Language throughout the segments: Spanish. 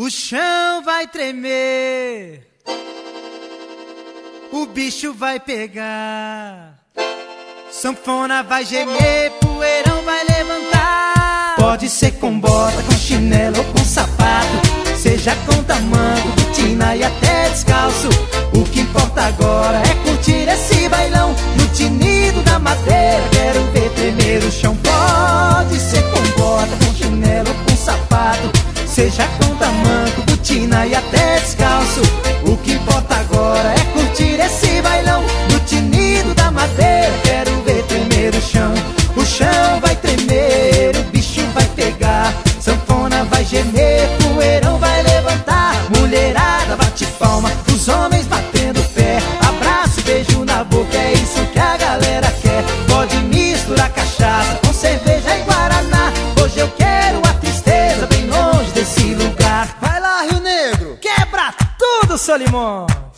O chão vai tremer, o bicho vai pegar, sanfona vai gemer, poeirão vai levantar. Pode ser com bota, com chinelo ou com sapato, seja com tamanho, botina e até descalço. O que importa agora é curtir esse bailão no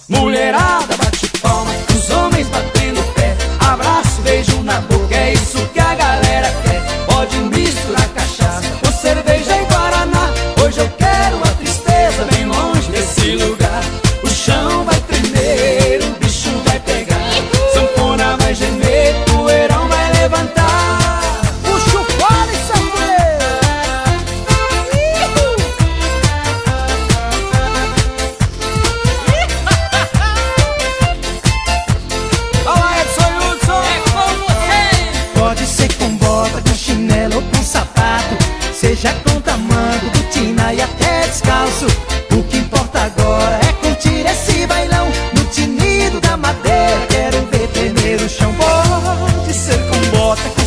Mulherada bate palma, os homens batendo pé. Abraço, beijo na boca, é isso thought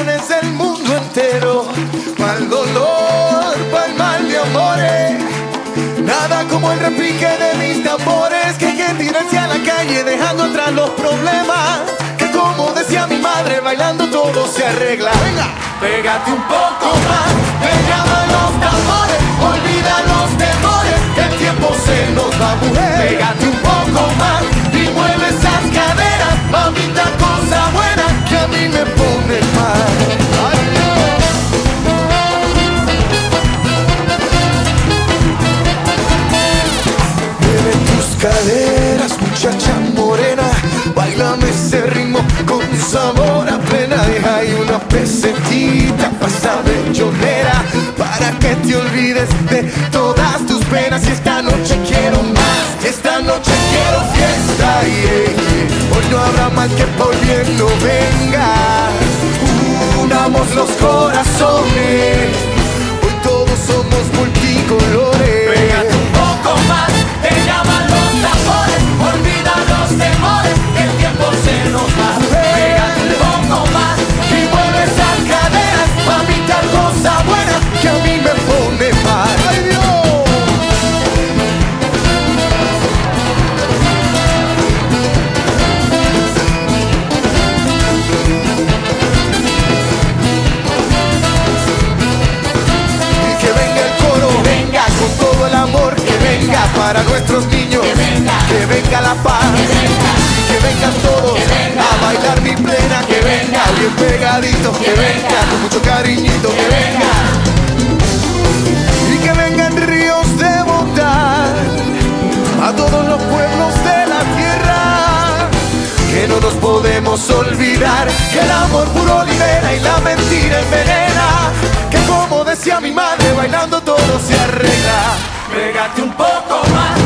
corazones del mundo entero. Pa'l dolor, pa'l mal de amores, nada como el repique de mis tambores que hay que tirarse a la calle dejando atrás los problemas. Que como decía mi madre, bailando todo se arregla. Venga, pégate un poco más, me llaman los tambores, olvida los temores, que el tiempo se nos va, mujer. Pégate un poco más penas. Y esta noche quiero más, esta noche quiero fiesta. Y hoy no habrá mal que por bien no venga. Unamos los corazones, hoy todos somos multicolores. Para nuestros niños, que venga, que venga la paz, que vengan todos a bailar mi plena, que venga. Bien pegadito, que venga. con mucho cariñito, que venga. Y que vengan ríos de bondad a todos los pueblos de la tierra. Que no nos podemos olvidar que el amor puro libera y la mentira envenena. Que como decía mi madre, bailando todo se arregla. Pégate un poco más.